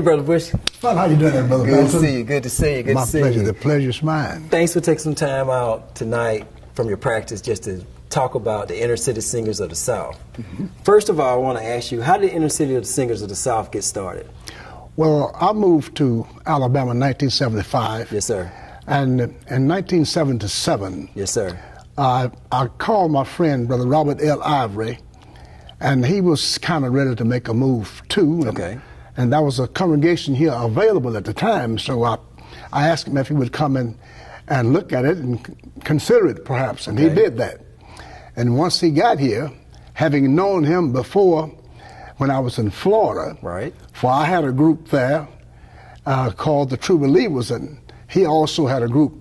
Hey, Brother Bush. Fun, how you doing there, Brother Good to see you. Good to see you. Good My to see pleasure. you. The pleasure's mine. Thanks for taking some time out tonight from your practice just to talk about the inner city singers of the South. Mm-hmm. First of all, I want to ask you, how did the inner city of the singers of the South get started? Well, I moved to Alabama in 1975. Yes, sir. And in 1977, Yes, sir. I, I called my friend, Brother Robert L. Ivory, and he was kind of ready to make a move too. Okay. And there was a congregation here available at the time, so I, I asked him if he would come in and look at it and consider it perhaps, and he did that. And once he got here, having known him before when I was in Florida, Right. for I had a group there uh, called the True Believers, and he also had a group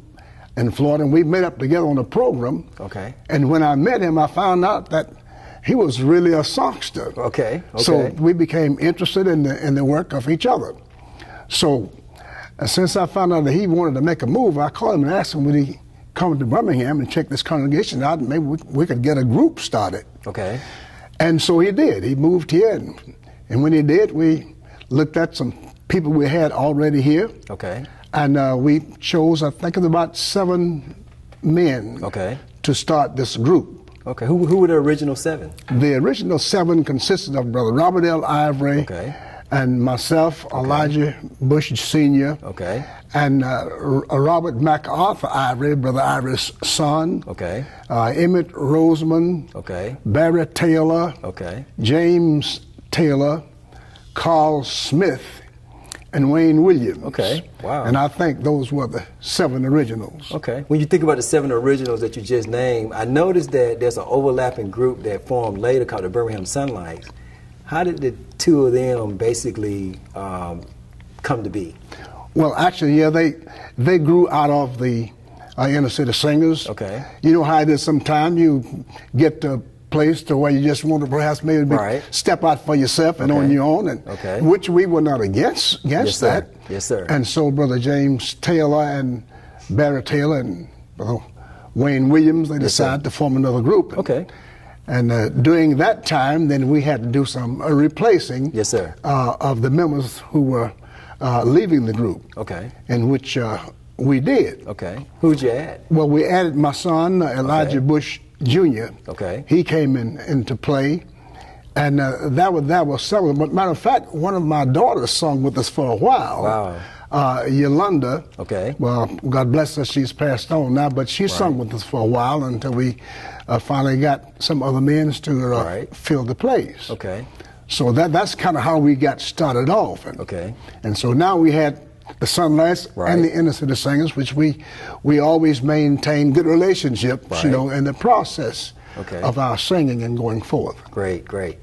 in Florida, and we met up together on a program. Okay. And when I met him, I found out that he was really a songster. Okay, So we became interested in the in the work of each other. So uh, since I found out that he wanted to make a move, I called him and asked him would he come to Birmingham and check this congregation out, and maybe we, we could get a group started. Okay. And so he did. He moved here, and, and when he did, we looked at some people we had already here, Okay. and uh, we chose, I think, it was about seven men Okay. to start this group. Okay. Who, who were the original seven? The original seven consisted of Brother Robert L. Ivory Okay. and myself, Elijah Bush Sr., Okay. and uh, R- Robert MacArthur Ivory, Brother Ivory's son, Okay. uh, Emmett Roseman, Okay. Barry Taylor, Okay. James Taylor, Carl Smith, and Wayne Williams. Okay, wow. And I think those were the seven originals. Okay. When you think about the seven originals that you just named, I noticed that there's an overlapping group that formed later called the Birmingham Sunlights. How did the two of them basically um, come to be? Well, actually, yeah, they they grew out of the uh, inner city singers. Okay. You know how it is. Sometimes you get to a place to where you just want to perhaps maybe Right. step out for yourself and Okay. on your own, and Okay. which we were not against against Yes, sir. that. Yes, sir. And so, Brother James Taylor and Barry Taylor and Brother Wayne Williams, they Yes, sir. decided to form another group. Okay. And uh, during that time, then we had to do some uh, replacing Yes, sir. Uh, of the members who were uh, leaving the group. Okay. In which uh, we did. Okay. Who'd you add? Well, we added my son, uh, Elijah Okay. Bush Jr. Okay. He came in into play. And uh, that was that was several. But matter of fact, one of my daughters sung with us for a while. Wow. Uh, Yolanda. Okay. Well, God bless her, she's passed on now, but she sung with us for a while until we uh, finally got some other men to uh, Right. fill the place. Okay. So that that's kind of how we got started off. And, Okay. And so now we had the Sunlights Right. and the Inner City Singers, which we we always maintain good relationships, Right. you know, in the process Okay. of our singing and going forth. Great, great.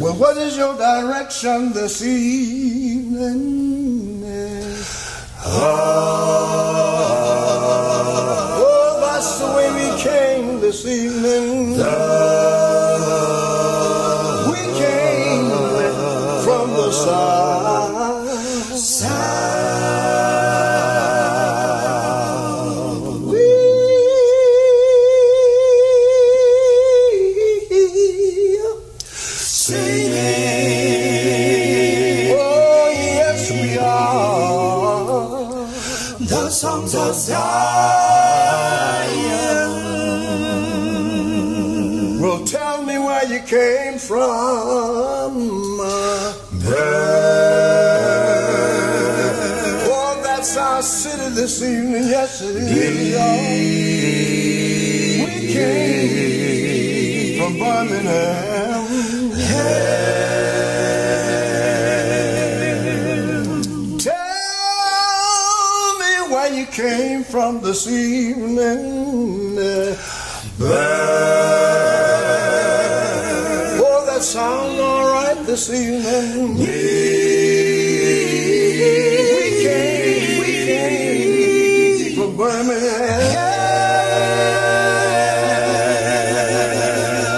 Well, what is your direction this evening? The songs of Zion. Well, tell me where you came from. Oh, that's our city this evening. Yes, it is. We came from Birmingham. Tell came from this evening. Oh, that's our this evening. We came, we came from Birmingham.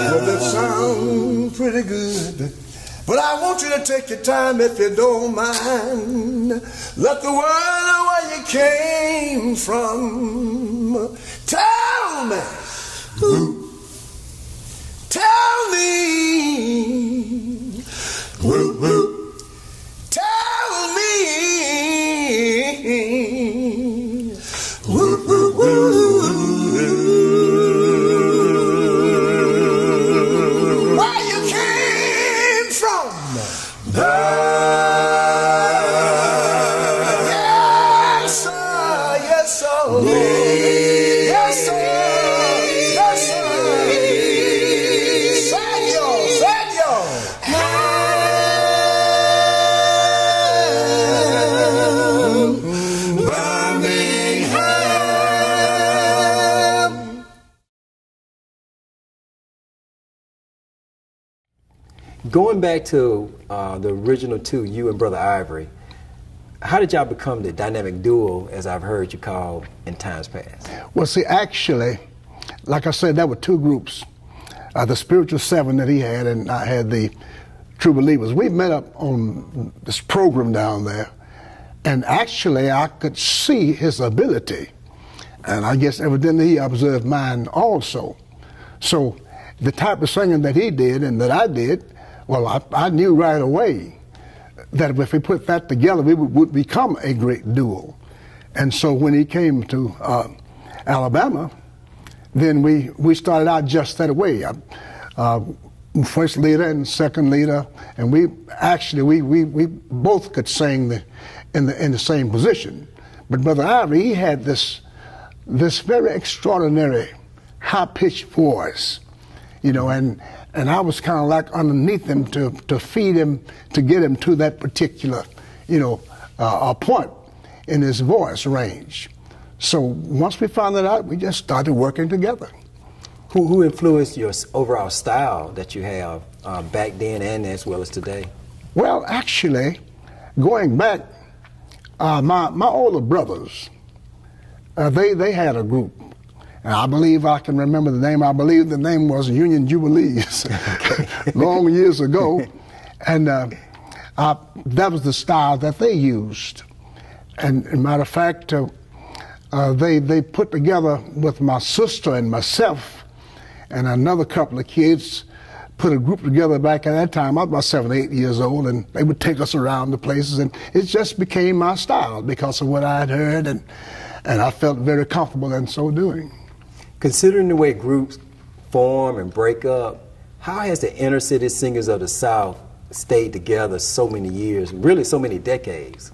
Well, oh, that sounds pretty good. But I want you to take your time if you don't mind. Let the world came from. Tell me. Going back to uh, the original two, you and Brother Ivory, how did y'all become the dynamic duo, as I've heard you call in times past? Well, see, actually, like I said, there were two groups. Uh, the spiritual seven that he had, and I had the true believers. We met up on this program down there, and actually, I could see his ability. And I guess evidently he observed mine also. So the type of singing that he did and that I did, well, I, I knew right away that if we put that together, we would, would become a great duo. And so when he came to uh, Alabama, then we, we started out just that way. Uh, first leader and second leader, and we actually we, we, we both could sing the, in the in the same position. But Brother Ivory, he had this this very extraordinary high pitched voice, you know, and and I was kind of like underneath him to to feed him to get him to that particular, you know, uh, point in his voice range. So once we found that out, we just started working together. Who, who influenced your overall style that you have uh, back then and as well as today? Well, actually, going back, uh, my my older brothers, uh, they they had a group, and I believe I can remember the name. I believe the name was Union Jubilees, long years ago, and uh, uh, that was the style that they used. And, and matter of fact, uh, uh, they they put together with my sister and myself, and another couple of kids put a group together back at that time. I was about seven, eight years old, and they would take us around the places, and it just became my style because of what I had heard, and and I felt very comfortable in so doing. Considering the way groups form and break up, how has the inner city singers of the South stayed together so many years, really so many decades?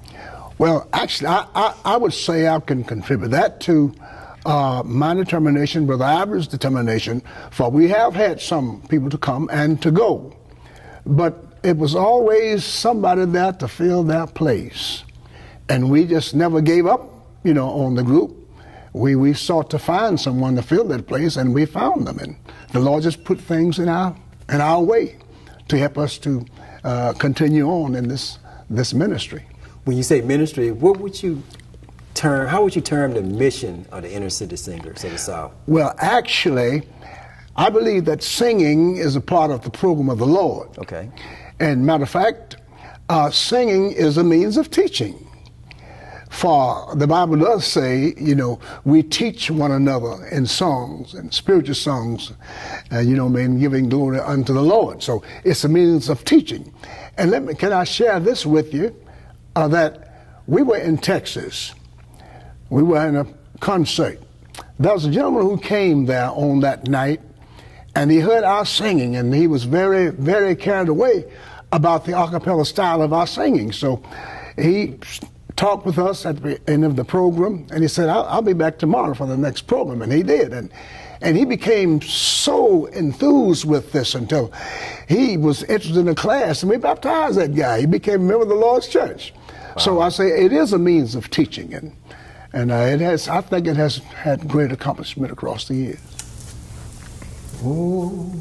Well, actually, I, I, I would say I can contribute that to uh, my determination, Brother Ivory's determination, for we have had some people to come and to go. But it was always somebody there to fill that place. And we just never gave up, you know, on the group. We, we sought to find someone to fill that place, and we found them. And the Lord just put things in our, in our way to help us to uh, continue on in this, this ministry. When you say ministry, what would you term? How would you term the mission of the inner city singers of the South? Well, actually, I believe that singing is a part of the program of the Lord. Okay. And matter of fact, uh, singing is a means of teaching. For the Bible does say, you know, we teach one another in songs and spiritual songs, uh, you know, mean giving glory unto the Lord. So it's a means of teaching. And let me, can I share this with you? Uh, that we were in Texas. We were in a concert. There was a gentleman who came there on that night, and he heard our singing, and he was very, very carried away about the a cappella style of our singing. So he talked with us at the end of the program, and he said, I'll, I'll be back tomorrow for the next program. And he did. And, and he became so enthused with this until he was interested in the class, and we baptized that guy. He became a member of the Lord's church. So I say it is a means of teaching, and, and uh, it has, I think it has had great accomplishment across the years. Oh,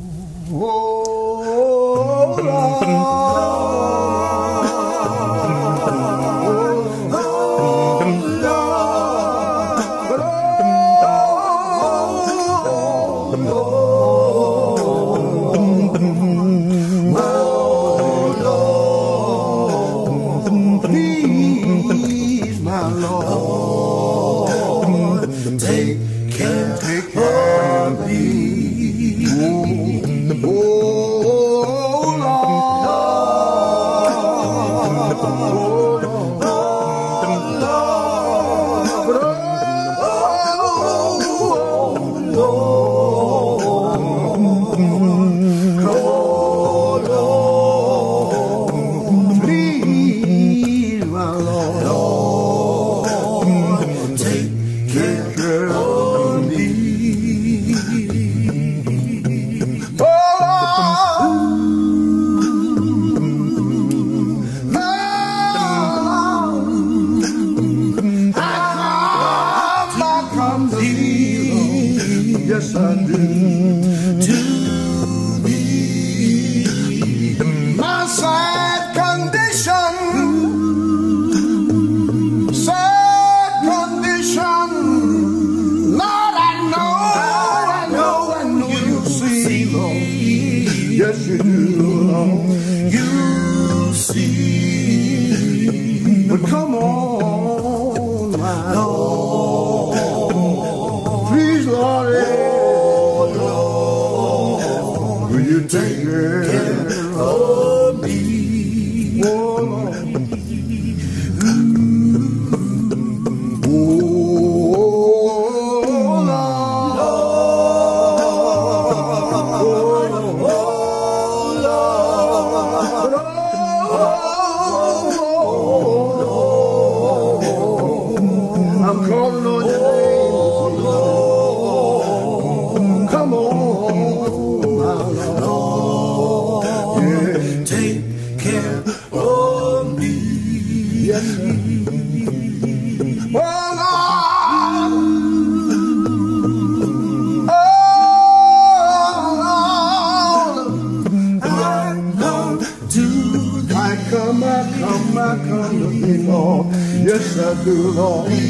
I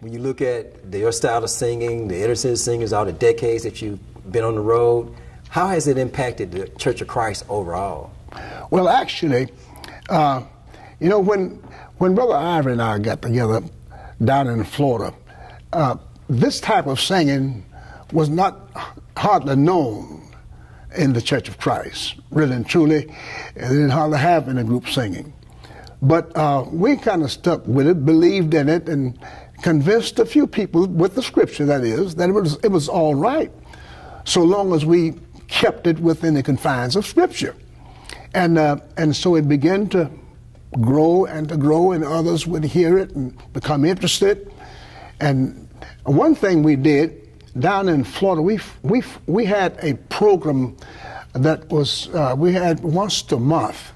When you look at the, your style of singing, the inner city singers, all the decades that you've been on the road, how has it impacted the Church of Christ overall? Well, actually, uh, you know, when when Brother Ivory and I got together down in Florida, uh, this type of singing was not hardly known in the Church of Christ, really and truly. They didn't hardly have any group singing. But uh, we kind of stuck with it, believed in it, and convinced a few people with the scripture, that is, that it was, it was all right, so long as we kept it within the confines of scripture. And, uh, and so it began to grow and to grow, and others would hear it and become interested. And one thing we did down in Florida, we, we, we had a program that was, uh, we had once a month.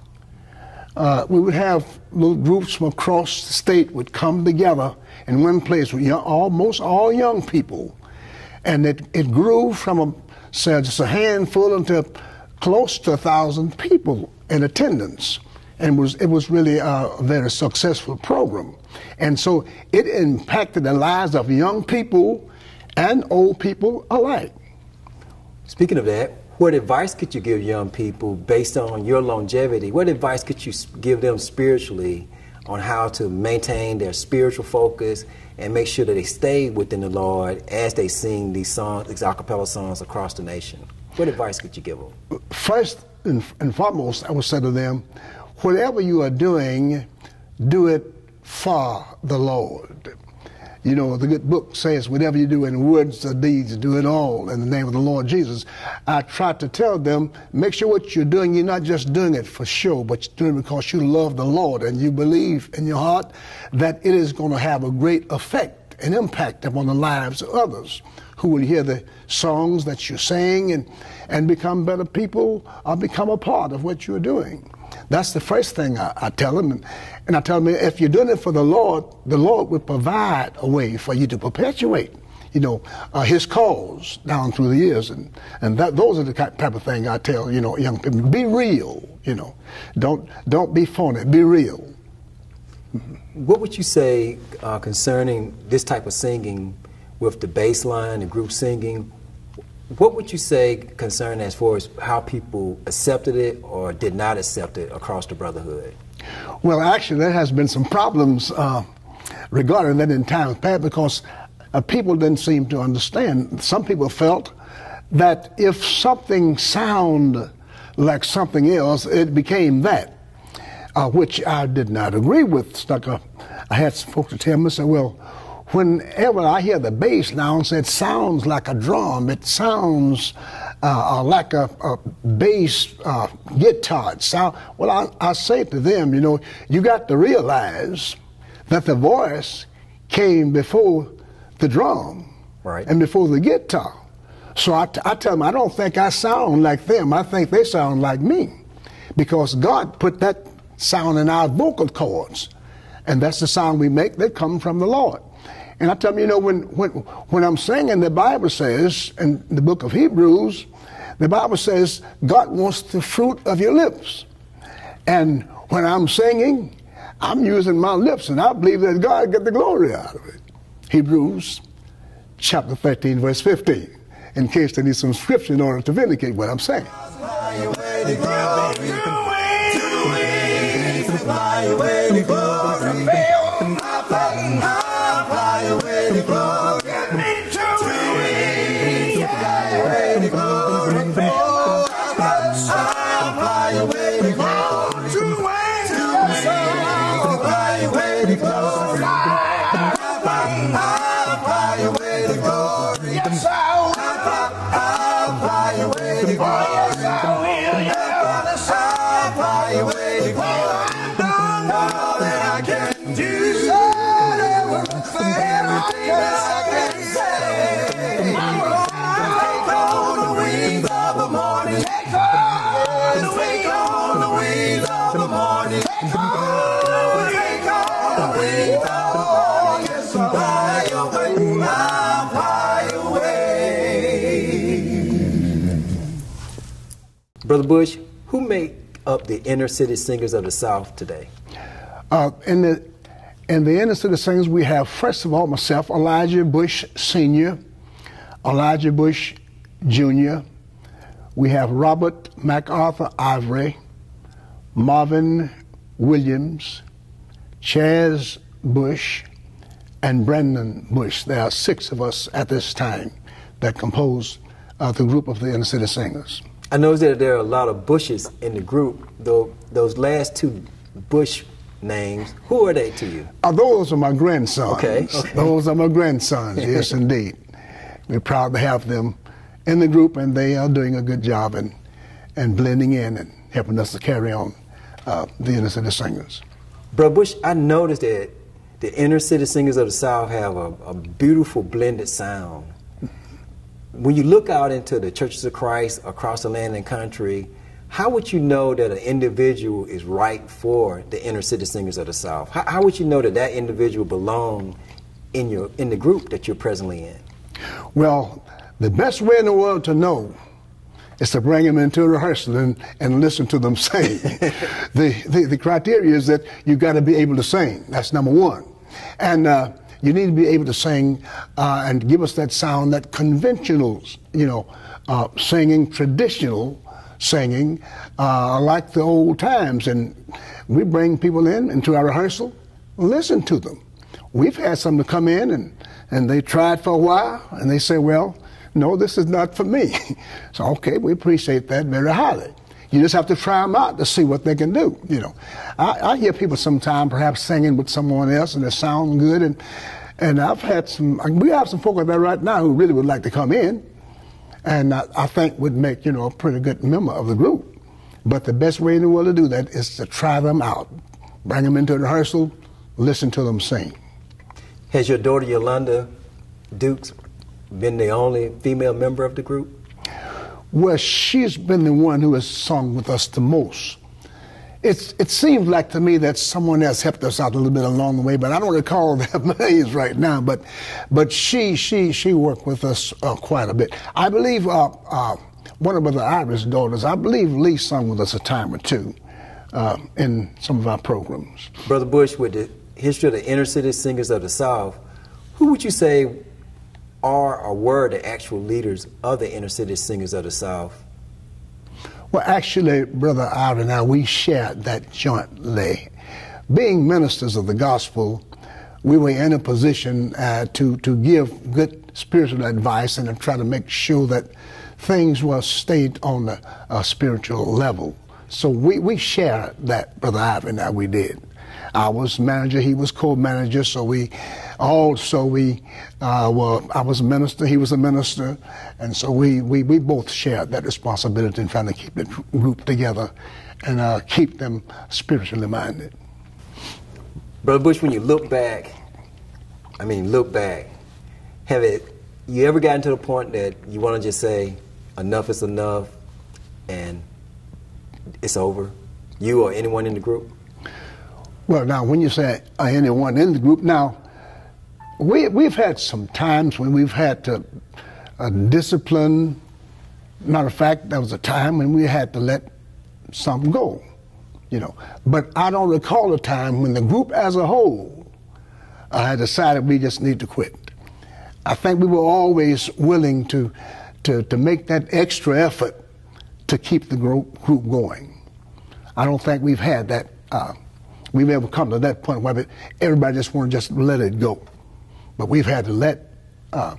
Uh, we would have little groups from across the state would come together in one place with young, almost all young people. And it, it grew from a, say, just a handful into close to a thousand people in attendance. And it was, it was really a very successful program. And so it impacted the lives of young people and old people alike. Speaking of that, what advice could you give young people based on your longevity? What advice could you give them spiritually on how to maintain their spiritual focus and make sure that they stay within the Lord as they sing these songs, these a cappella songs across the nation? What advice could you give them? First and, and foremost, I would say to them, whatever you are doing, do it for the Lord. You know, the good book says, whatever you do in words or deeds, do it all in the name of the Lord Jesus. I try to tell them, make sure what you're doing, you're not just doing it for show, but you're doing it because you love the Lord and you believe in your heart that it is going to have a great effect and impact upon the lives of others who will hear the songs that you sing and, and become better people or become a part of what you're doing. That's the first thing I, I tell them. And, and I tell them, if you're doing it for the Lord, the Lord will provide a way for you to perpetuate you know, uh, his cause down through the years. And, and that, those are the type of thing I tell, you know, young people. Be real, you know. Don't, don't be phony. Be real. What would you say uh, concerning this type of singing with the bass line, the group singing? What would you say concerning as far as how people accepted it or did not accept it across the Brotherhood? Well, actually, there has been some problems uh, regarding that in times past because uh, people didn't seem to understand. Some people felt that if something sounded like something else, it became that, uh, which I did not agree with. Stuck up. I had some folks to tell me, say, well, whenever I hear the bass now, it sounds like a drum. It sounds uh, uh, like a, a bass uh, guitar. sound, well, I, I say to them, you know, you got to realize that the voice came before the drum right. and before the guitar. So I, I tell them, I don't think I sound like them. I think they sound like me because God put that sound in our vocal cords. And that's the sound we make that come from the Lord. And I tell them, you know, when, when, when I'm singing, the Bible says in the book of Hebrews, the Bible says God wants the fruit of your lips. And when I'm singing, I'm using my lips, and I believe that God get the glory out of it. Hebrews chapter 13, verse 15, in case they need some scripture in order to vindicate what I'm saying fly away to glory. Brother Bush, who make up the inner city singers of the South today? Uh, in the in the inner city singers, we have first of all myself, Elijah Bush Senior, Elijah Bush Junior. We have Robert MacArthur Ivory, Marvin Williams, Chaz Bush, and Brendan Bush. There are six of us at this time that compose uh, the group of the inner city singers. I know that there are a lot of Bushes in the group, though those last two Bush names, who are they to you? Uh, those are my grandsons. Okay, okay. Those are my grandsons, yes, indeed. We're proud to have them in the group, and they are doing a good job and, and blending in and helping us to carry on uh, the inner city singers. Bro Bush, I noticed that the inner city singers of the South have a, a beautiful blended sound when you look out into the churches of Christ across the land and country, how would you know that an individual is right for the inner city singers of the South? How, how, would you know that that individual belong in your in the group that you're presently in? Well, the best way in the world to know is to bring them into a rehearsal and, and listen to them sing. the, the, the criteria is that you've got to be able to sing. That's number one. And uh, you need to be able to sing uh, and give us that sound, that conventional, you know, uh, singing, traditional singing, uh, like the old times. And we bring people in into our rehearsal, listen to them. We've had some to come in and, and they tried for a while and they say, well, no, this is not for me. so, okay, we appreciate that very highly. You just have to try them out to see what they can do. You know, I, I hear people sometimes perhaps singing with someone else and they sound good, and and I've had some. We have some folk like that right now who really would like to come in, and I, I think would make you know a pretty good member of the group. But the best way in the world to do that is to try them out, bring them into a rehearsal, listen to them sing. Has your daughter Yolanda Dukes been the only female member of the group? Well, she's been the one who has sung with us the most. it's, it seems like to me that someone else helped us out a little bit along the way, but I don't recall their names right now. But, but she, she, she worked with us uh, quite a bit. I believe uh, uh, one of the Ivory's daughters, I believe Lee sung with us a time or two uh, in some of our programs. Brother Bush, with the history of the inner city singers of the South, who would you say are or were the actual leaders of the inner city singers of the South? Well, actually, Brother Ivory and I, we shared that jointly. Being ministers of the gospel, we were in a position uh, to, to give good spiritual advice and to try to make sure that things were stayed on a, a spiritual level. So we, we shared that, Brother Ivory and I, we did. I was manager, he was co-manager, so we also we uh, were, I was a minister, he was a minister, and so we, we, we both shared that responsibility in trying to keep the group together and uh, keep them spiritually minded. Brother Bush, when you look back, I mean, look back, have it, you ever gotten to the point that you want to just say, enough is enough, and it's over? You or anyone in the group? Well, now, when you say anyone in the group, now, we, we've had some times when we've had to uh, discipline. Matter of fact, there was a time when we had to let some go, you know. But I don't recall a time when the group as a whole uh, had decided we just need to quit. I think we were always willing to, to, to make that extra effort to keep the group, group going. I don't think we've had that. Uh, we've ever come to that point where everybody just want to just let it go. But we've had to let uh,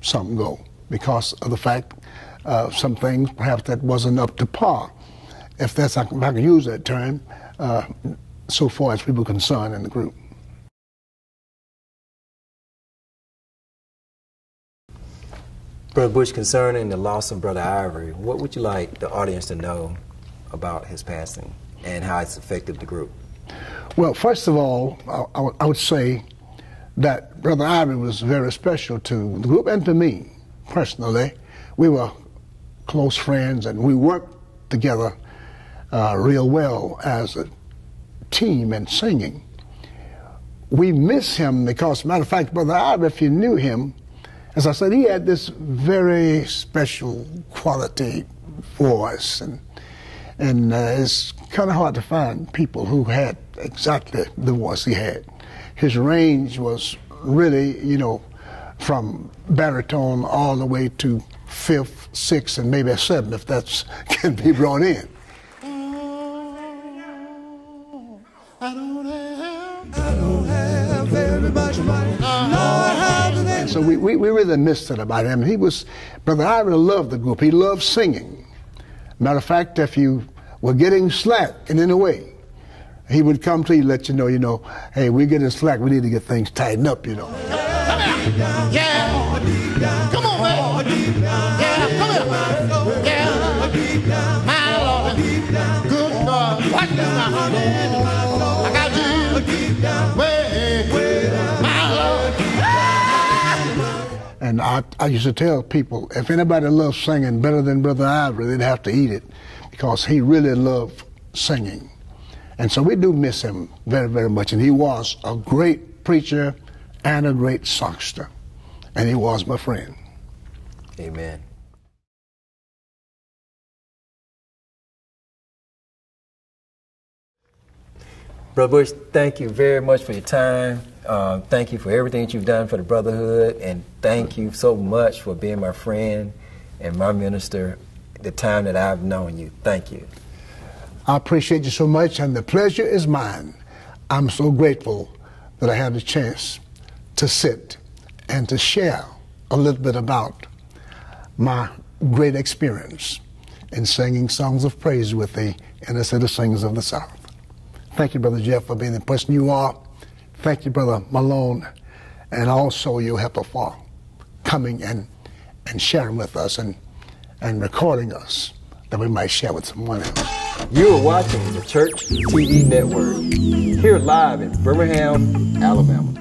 something go because of the fact uh, some things perhaps that wasn't up to par, if that's if I can use that term, uh, so far as people concerned in the group. Brother Bush, concerning the loss of Brother Ivory, what would you like the audience to know about his passing and how it's affected the group? Well, first of all, I, I would say that Brother Ivory was very special to the group and to me personally. We were close friends and we worked together uh, real well as a team and singing. We miss him because, matter of fact, Brother Ivory, if you knew him, as I said, he had this very special quality voice, and and uh, it's kind of hard to find people who had exactly the voice he had. His range was really, you know, from baritone all the way to fifth, sixth, and maybe a seventh, if that can be brought in. So we, we, we really missed it about him. He was, Brother Ivory loved the group. He loved singing. Matter of fact, if you were getting slack in a way, he would come to you, let you know, you know, hey, we're getting slack. We need to get things tightened up, you know. Come here. Yeah. Come on, man. Yeah, come here. Yeah. My Lord. Good God. What I I, I used to tell people, if anybody loved singing better than Brother Ivory, they'd have to eat it because he really loved singing. And so we do miss him very, very much. And he was a great preacher and a great songster. And he was my friend. Amen. Brother Bush, thank you very much for your time. Uh, thank you for everything that you've done for the Brotherhood. And thank you so much for being my friend and my minister the time that I've known you. Thank you. I appreciate you so much, and the pleasure is mine. I'm so grateful that I had the chance to sit and to share a little bit about my great experience in singing songs of praise with the inner city singers of the South. Thank you, Brother Jeff, for being the person you are. Thank you, Brother Malone, and also your helper for coming and, and sharing with us and, and recording us that we might share with someone else. You are watching the Church TV Network, here live in Birmingham, Alabama.